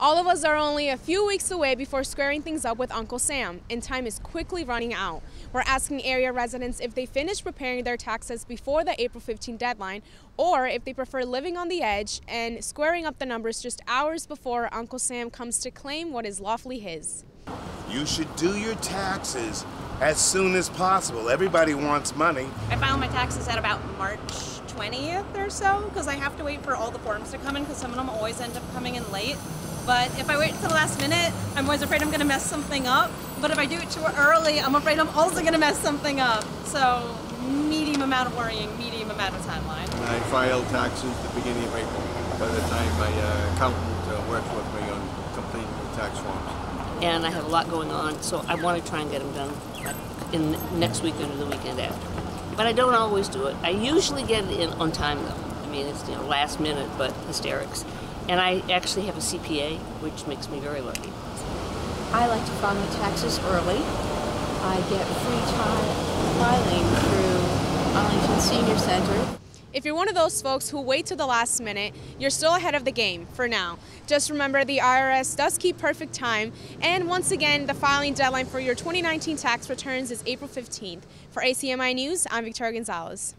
All of us are only a few weeks away before squaring things up with Uncle Sam, and time is quickly running out. We're asking area residents if they finished preparing their taxes before the April 15 deadline, or if they prefer living on the edge and squaring up the numbers just hours before Uncle Sam comes to claim what is lawfully his. You should do your taxes as soon as possible. Everybody wants money. I filed my taxes at about March 20th or so because I have to wait for all the forms to come in because some of them always end up coming in late. But if I wait till the last minute, I'm always afraid I'm going to mess something up. But if I do it too early, I'm afraid I'm also going to mess something up. So medium amount of worrying, medium amount of timeline. I filed taxes at the beginning of April. By the time my uh, accountant uh, worked with me on completing the tax forms. And I have a lot going on, so I want to try and get them done in next weekend or the weekend after. But I don't always do it. I usually get it in on time though. I mean, it's you know last minute, but hysterics. And I actually have a CPA, which makes me very lucky. I like to file my taxes early. I get free time filing through Arlington Senior Center. If you're one of those folks who wait to the last minute, you're still ahead of the game for now. Just remember the IRS does keep perfect time. And once again, the filing deadline for your 2019 tax returns is April 15th. For ACMI News, I'm Victoria Gonzalez.